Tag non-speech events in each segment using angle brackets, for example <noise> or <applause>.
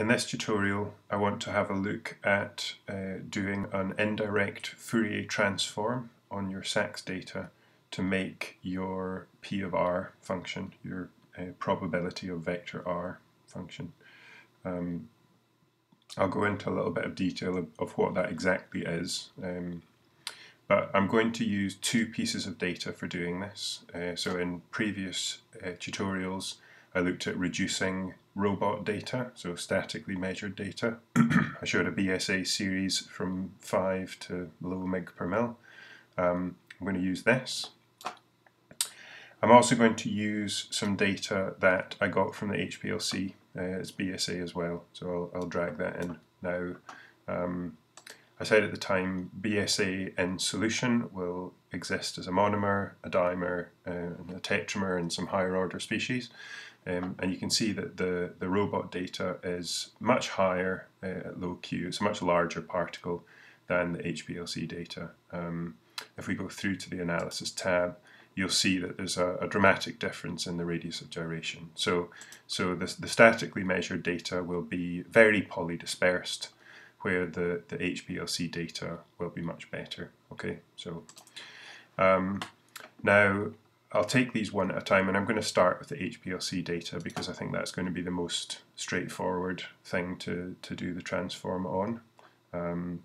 in this tutorial I want to have a look at uh, doing an indirect Fourier transform on your SAXS data to make your P of R function, your uh, probability of vector R function. Um, I'll go into a little bit of detail of, of what that exactly is. Um, but I'm going to use two pieces of data for doing this. Uh, so in previous uh, tutorials I looked at reducing robot data, so statically measured data. <clears throat> I showed a BSA series from 5 to low meg per mil. Um, I'm going to use this. I'm also going to use some data that I got from the HPLC uh, as BSA as well, so I'll, I'll drag that in now. Um, I said at the time BSA in solution will exist as a monomer, a dimer, uh, and a tetramer and some higher order species. Um, and you can see that the, the robot data is much higher uh, at low Q. It's a much larger particle than the HPLC data. Um, if we go through to the analysis tab, you'll see that there's a, a, dramatic difference in the radius of gyration. So, so the, the statically measured data will be very polydispersed, where the, the HPLC data will be much better. Okay, so um, now I'll take these one at a time and I'm going to start with the HPLC data because I think that's going to be the most straightforward thing to, to do the transform on. Um,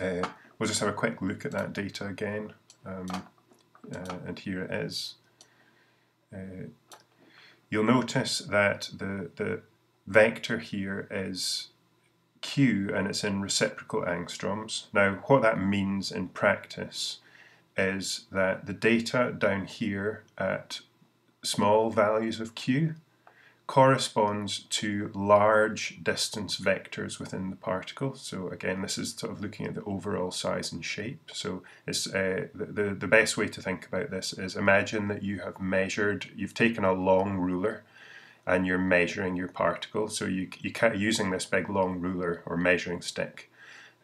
uh, we'll just have a quick look at that data again um, uh, and here it is. Uh, you'll notice that the, the vector here is q and it's in reciprocal angstroms. Now what that means in practice is that the data down here at small values of q corresponds to large distance vectors within the particle. So again, this is sort of looking at the overall size and shape. So it's uh, the, the best way to think about this is imagine that you have measured, you've taken a long ruler and you're measuring your particle. So you, you can't, using this big long ruler or measuring stick,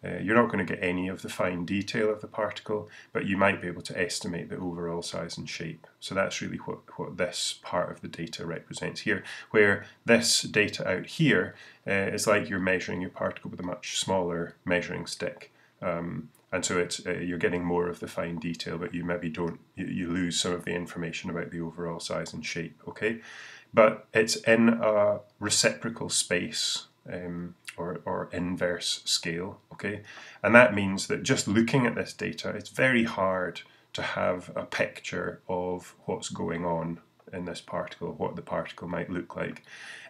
uh, you're not going to get any of the fine detail of the particle, but you might be able to estimate the overall size and shape. So that's really what, what this part of the data represents here, where this data out here uh, is like you're measuring your particle with a much smaller measuring stick. Um, and so it's uh, you're getting more of the fine detail, but you maybe don't you, you, lose some of the information about the overall size and shape. Okay, but it's in a reciprocal space um, or, or inverse scale, okay? And that means that just looking at this data, it's very hard to have a picture of what's going on in this particle, what the particle might look like.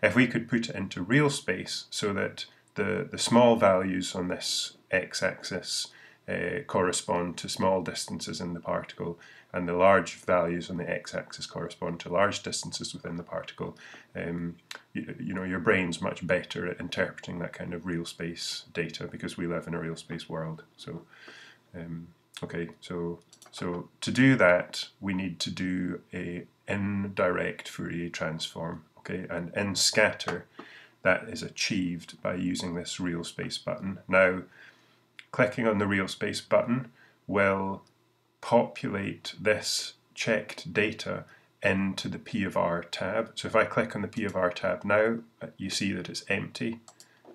If we could put it into real space so that the, the small values on this x-axis uh, correspond to small distances in the particle and the large values on the x-axis correspond to large distances within the particle, um, you, you, know, your brain's much better at interpreting that kind of real space data because we live in a real space world. So, um, okay, so so to do that, we need to do a indirect Fourier transform, okay, and in scatter, that is achieved by using this real space button. Now, clicking on the real space button will populate this checked data into the P of R tab. So if I click on the P of R tab now, you see that it's empty.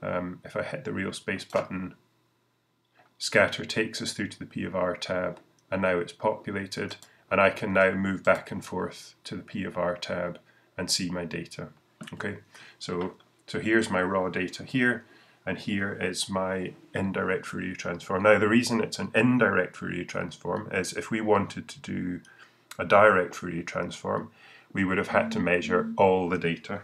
Um, if I hit the real space button, scatter takes us through to the P of R tab and now it's populated and I can now move back and forth to the P of R tab and see my data. Okay, so, so here's my raw data here and here is my indirect Fourier transform. Now the reason it's an indirect Fourier transform is if we wanted to do a direct Fourier transform, we would have had to measure all the data.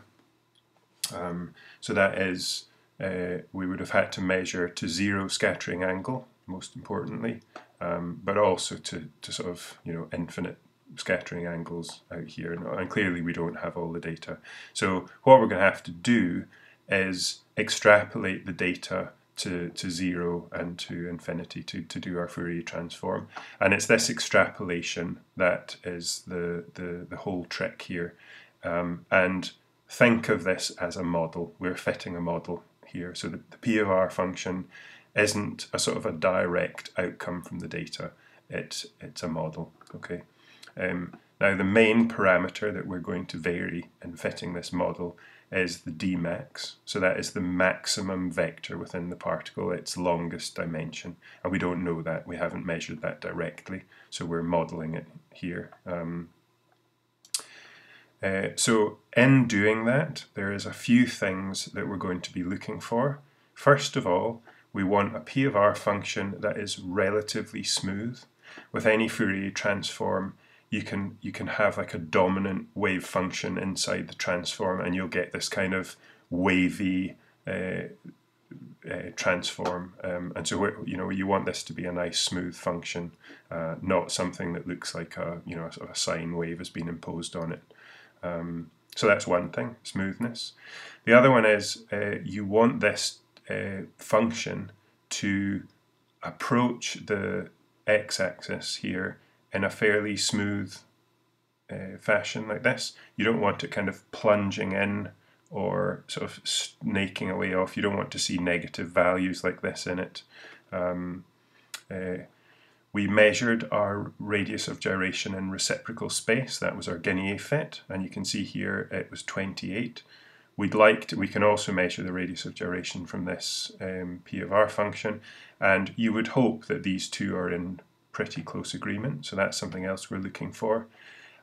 Um, so that is, uh, we would have had to measure to zero scattering angle, most importantly, um, but also to, to sort of, you know, infinite scattering angles out here. And clearly we don't have all the data. So what we're going to have to do is extrapolate the data to, to zero and to infinity to, to do our Fourier transform. And it's this extrapolation that is the, the, the whole trick here. Um, and think of this as a model. We're fitting a model here. So the, the P of R function isn't a sort of a direct outcome from the data. It, it's a model, okay? Um, now the main parameter that we're going to vary in fitting this model is the dmax. So that is the maximum vector within the particle, its longest dimension. And we don't know that, we haven't measured that directly, so we're modeling it here. Um, uh, so in doing that, there is a few things that we're going to be looking for. First of all, we want a P of R function that is relatively smooth. With any Fourier transform, you can you can have like a dominant wave function inside the transform, and you'll get this kind of wavy uh, uh, transform. Um, and so you know you want this to be a nice smooth function, uh, not something that looks like a you know a, a sine wave has been imposed on it. Um, so that's one thing, smoothness. The other one is uh, you want this uh, function to approach the x-axis here in a fairly smooth uh, fashion like this. You don't want it kind of plunging in or sort of snaking away off. You don't want to see negative values like this in it. Um, uh, we measured our radius of gyration in reciprocal space. That was our Guinier fit, and you can see here it was 28. We'd like to, we can also measure the radius of gyration from this um, P of R function, and you would hope that these two are in pretty close agreement, so that's something else we're looking for.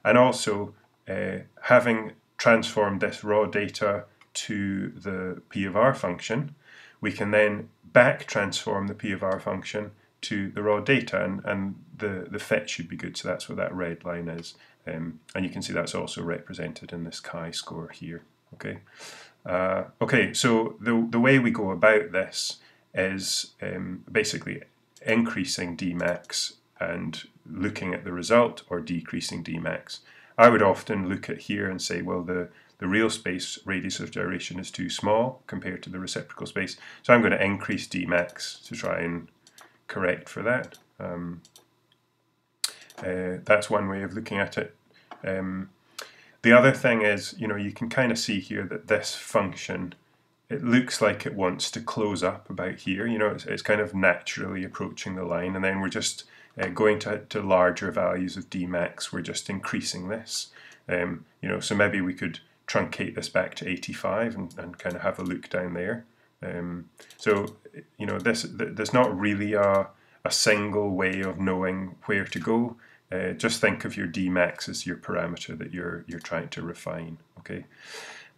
And also, uh, having transformed this raw data to the P of R function, we can then back transform the P of R function to the raw data and, and the, the fit should be good. So that's what that red line is. Um, and you can see that's also represented in this chi-score here. Okay, uh, okay. So the the way we go about this is um, basically increasing Dmax and looking at the result, or decreasing Dmax. I would often look at here and say, well, the the real space radius of gyration is too small compared to the reciprocal space, so I'm going to increase Dmax to try and correct for that. Um, uh, that's one way of looking at it. Um, the other thing is, you know, you can kind of see here that this function, it looks like it wants to close up about here. You know, it's, it's kind of naturally approaching the line, and then we're just uh, going to, to larger values of Dmax, we're just increasing this. Um, you know, so maybe we could truncate this back to 85 and, and kind of have a look down there. Um, so, you know, this th there's not really a, a single way of knowing where to go. Uh, just think of your Dmax as your parameter that you're you're trying to refine. Okay.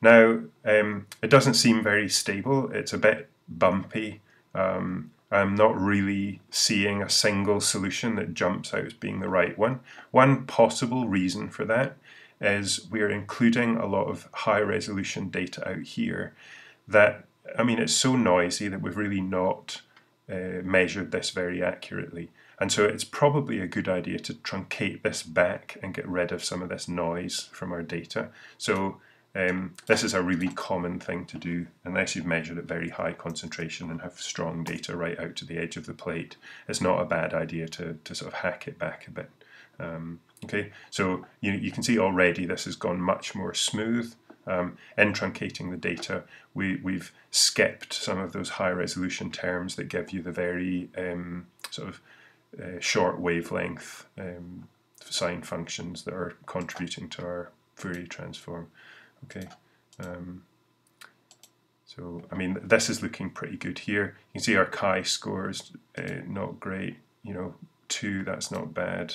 Now, um, it doesn't seem very stable. It's a bit bumpy. Um, I'm not really seeing a single solution that jumps out as being the right one. One possible reason for that is we're including a lot of high resolution data out here that I mean, it's so noisy that we've really not uh, measured this very accurately. And so it's probably a good idea to truncate this back and get rid of some of this noise from our data. So um, this is a really common thing to do unless you've measured at very high concentration and have strong data right out to the edge of the plate. It's not a bad idea to, to sort of hack it back a bit. Um, okay, so you, you can see already this has gone much more smooth um, in truncating the data, we, we've skipped some of those high resolution terms that give you the very um, sort of uh, short wavelength um, sine functions that are contributing to our Fourier transform. Okay. Um, so, I mean, this is looking pretty good here. You can see our chi-score is uh, not great. You know, 2, that's not bad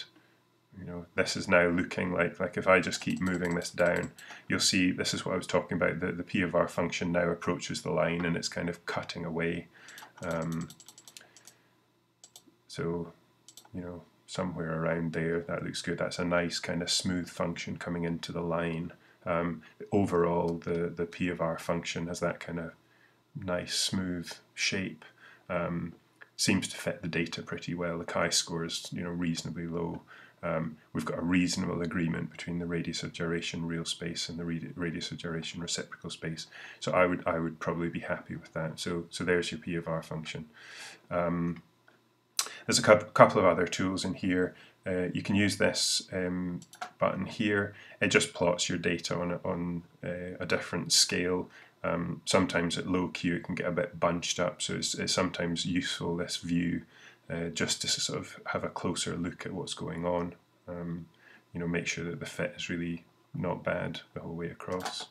you know, this is now looking like, like if I just keep moving this down, you'll see this is what I was talking about, the, the P of R function now approaches the line and it's kind of cutting away. Um, so, you know, somewhere around there, that looks good. That's a nice kind of smooth function coming into the line. Um, overall, the, the P of R function has that kind of nice smooth shape. Um, seems to fit the data pretty well. The chi-score is you know reasonably low um, we've got a reasonable agreement between the radius of gyration real space and the radius of gyration reciprocal space. So I would I would probably be happy with that. So so there's your P of R function. Um, there's a couple of other tools in here. Uh, you can use this um, button here. It just plots your data on on a, a different scale. Um, sometimes at low Q it can get a bit bunched up, so it's, it's sometimes useful this view uh, just to sort of have a closer look at what's going on. Um, you know, make sure that the fit is really not bad the whole way across.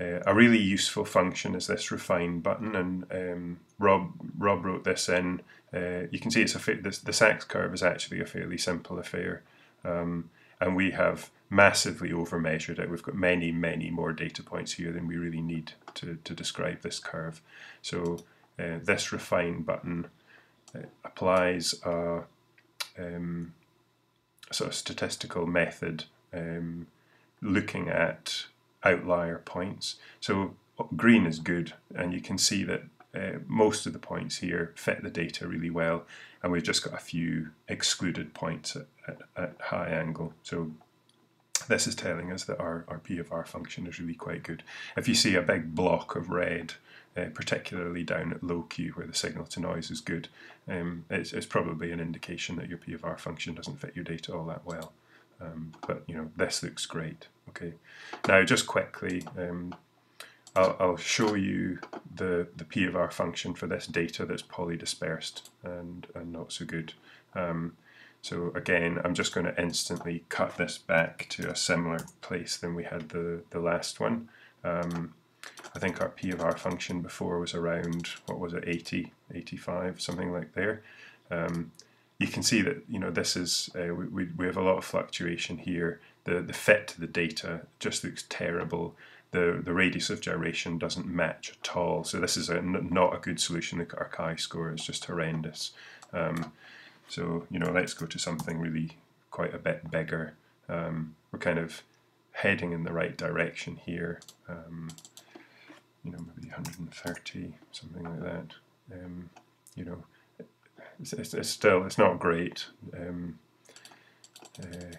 Uh, a really useful function is this refine button, and um, Rob Rob wrote this in. Uh, you can see it's a this, the SAXS curve is actually a fairly simple affair, um, and we have massively overmeasured it. We've got many many more data points here than we really need to to describe this curve. So uh, this refine button uh, applies a, um, sort of statistical method um, looking at outlier points. So green is good, and you can see that uh, most of the points here fit the data really well, and we've just got a few excluded points at, at, at high angle. So this is telling us that our, our P of R function is really quite good. If you see a big block of red, uh, particularly down at low Q where the signal to noise is good, um, it's, it's, probably an indication that your P of R function doesn't fit your data all that well. Um, but you know, this looks great. Okay, now just quickly, um, I'll, I'll, show you the, the P of R function for this data that's polydispersed and, and not so good. Um, so again, I'm just going to instantly cut this back to a similar place than we had the, the last one. Um, I think our P of R function before was around, what was it, 80, 85, something like there. Um, you can see that you know this is uh, we, we have a lot of fluctuation here. The the fit to the data just looks terrible. The the radius of gyration doesn't match at all. So this is a, not a good solution. Our chi-score is just horrendous. Um, so you know let's go to something really quite a bit bigger. Um, we're kind of heading in the right direction here. Um, you know maybe 130 something like that. Um, you know it's, it's, it's still it's not great. Um, uh,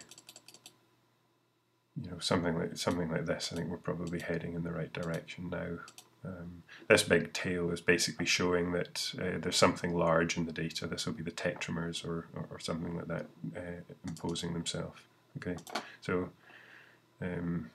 you know, something like something like this. I think we're probably heading in the right direction now. Um, this big tail is basically showing that uh, there's something large in the data. This will be the tetramers or, or, or something like that uh, imposing themselves. Okay, so um,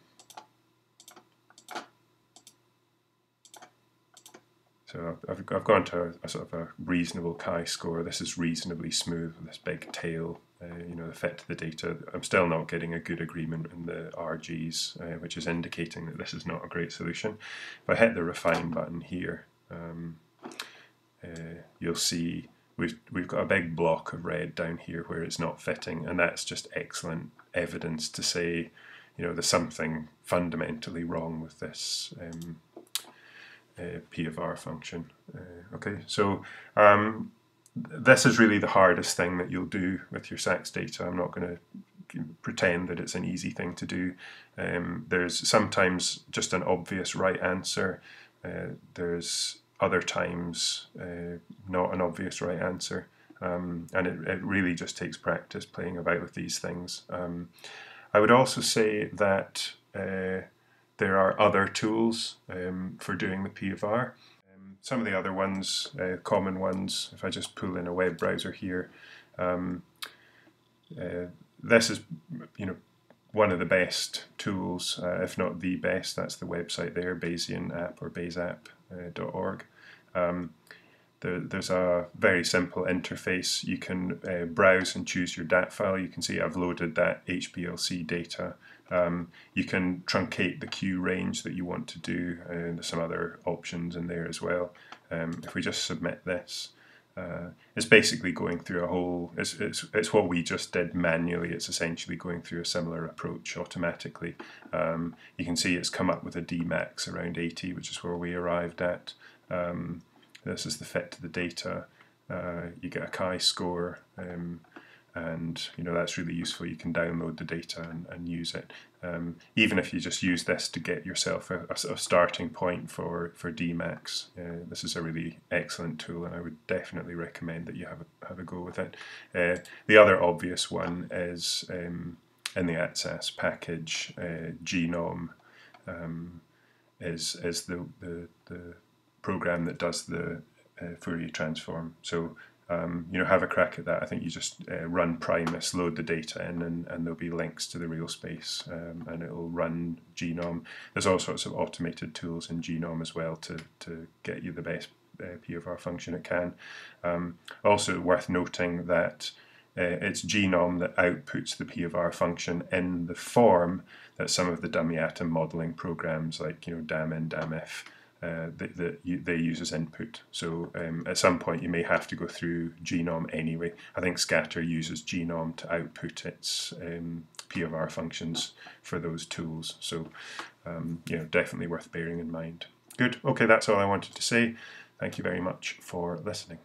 So I've, I've gone to a, a, sort of a reasonable chi-score. This is reasonably smooth with this big tail, uh, you know, affect the data. I'm still not getting a good agreement in the RGs, uh, which is indicating that this is not a great solution. If I hit the refine button here, um, uh, you'll see we've, we've got a big block of red down here where it's not fitting, and that's just excellent evidence to say, you know, there's something fundamentally wrong with this um, uh, P of R function. Uh, okay, so um, this is really the hardest thing that you'll do with your SAXS data. I'm not going to pretend that it's an easy thing to do. Um, there's sometimes just an obvious right answer. Uh, there's other times uh, not an obvious right answer. Um, and it, it really just takes practice playing about with these things. Um, I would also say that uh, there are other tools um, for doing the P of R. Some of the other ones, uh, common ones, if I just pull in a web browser here, um, uh, this is you know one of the best tools, uh, if not the best. That's the website there, Bayesian app or BayesApp.org. Um, there, there's a very simple interface. You can uh, browse and choose your DAT file. You can see I've loaded that HPLC data um, you can truncate the Q range that you want to do, and there's some other options in there as well. Um, if we just submit this, uh, it's basically going through a whole, it's, it's, it's what we just did manually, it's essentially going through a similar approach automatically. Um, you can see it's come up with a Dmax around 80, which is where we arrived at. Um, this is the fit to the data. Uh, you get a chi-score. Um, and you know that's really useful. You can download the data and, and use it. Um, even if you just use this to get yourself a, a, a starting point for for Dmax, uh, this is a really excellent tool, and I would definitely recommend that you have a, have a go with it. Uh, the other obvious one is um, in the ATSAS package, uh, GNOM um, is is the, the the program that does the uh, Fourier transform. So um, you know, have a crack at that. I think you just uh, run Primus, load the data in, and, and there'll be links to the real space, um, and it'll run GNOM. There's all sorts of automated tools in GNOM as well to, to get you the best uh, P of R function it can. Um, also worth noting that uh, it's genome that outputs the P of R function in the form that some of the dummy atom modeling programs like you know DAMMIN, DAMMIF, uh, that, that they use as input. So um, at some point you may have to go through genome anyway. I think Scatter uses genome to output its um, P of R functions for those tools. So um, you know, definitely worth bearing in mind. Good. Okay, that's all I wanted to say. Thank you very much for listening.